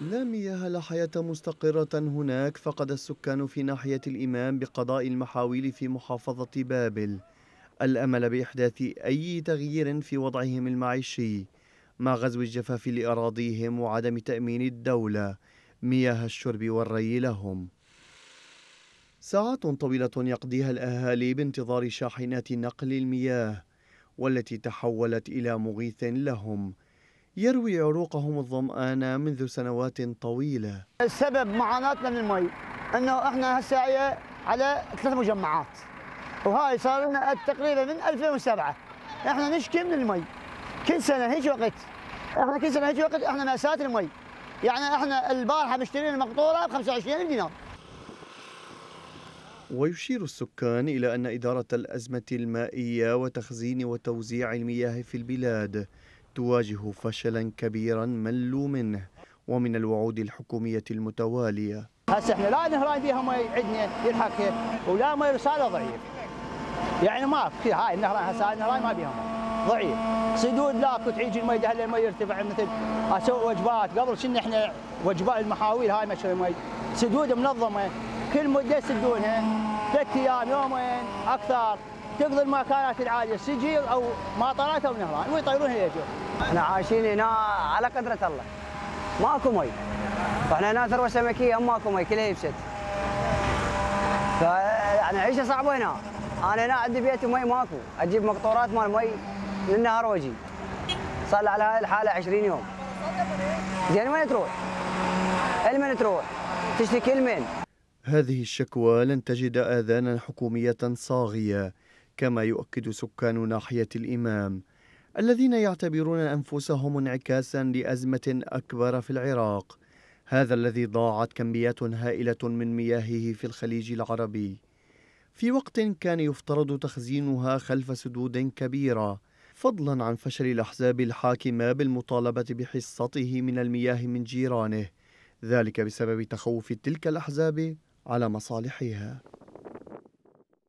لا مياه لا حياة مستقرة هناك فقد السكان في ناحية الإمام بقضاء المحاويل في محافظة بابل. الأمل بإحداث أي تغيير في وضعهم المعيشي. مع غزو الجفاف لأراضيهم وعدم تأمين الدولة مياه الشرب والري لهم. ساعات طويلة يقضيها الأهالي بانتظار شاحنات نقل المياه والتي تحولت إلى مغيث لهم. يروي عروقهم الظمآن منذ سنوات طويلة. السبب معاناتنا من المي إنه إحنا هسه على ثلاث مجمعات. وهاي صار لنا تقريبا من 2007 إحنا نشكي من المي. كل سنة هيك وقت. إحنا كل سنة هيك وقت إحنا ماساه المي. يعني إحنا البارحة مشترين المقطورة ب 25 دينار. ويشير السكان إلى أن إدارة الأزمة المائية وتخزين وتوزيع المياه في البلاد تواجه فشلا كبيرا ملوا منه ومن الوعود الحكومية المتوالية. هسه إحنا لا نهران بيها مي عندنا يلحق ولا مي رساله ضعيف. يعني ما في هاي النهران هسه النهران ما بيها مي ضعيف. سدود لا كنت يجي المي دهل المي يرتفع مثل أسوي وجبات. قبل كنا إحنا وجبات المحاويل هاي مشوي مي سدود منظمة. كل مدة يسدونها ثلاث أيام يومين أكثر. تقضي المكانات العالية سجل أو ماطرات أو نهران ويطيرونها يجوا. إحنا عايشين هنا على قدرة الله ماكو مي وإحنا هنا ثروه سمكيه ماكو مي كلها يبست. فيعني عيشة صعبة هنا أنا هنا عندي بيتي مي ماكو أجيب مقطورات مال مي من النهار وأجي صار على هاي الحالة 20 يوم زين وين تروح؟ المن تروح؟ تشتكي المن هذه الشكوى لن تجد آذانا حكومية صاغية كما يؤكد سكان ناحية الإمام الذين يعتبرون أنفسهم انعكاسا لأزمة أكبر في العراق. هذا الذي ضاعت كميات هائلة من مياهه في الخليج العربي. في وقت كان يفترض تخزينها خلف سدود كبيرة فضلا عن فشل الأحزاب الحاكمة بالمطالبة بحصته من المياه من جيرانه ذلك بسبب تخوف تلك الأحزاب على مصالحها.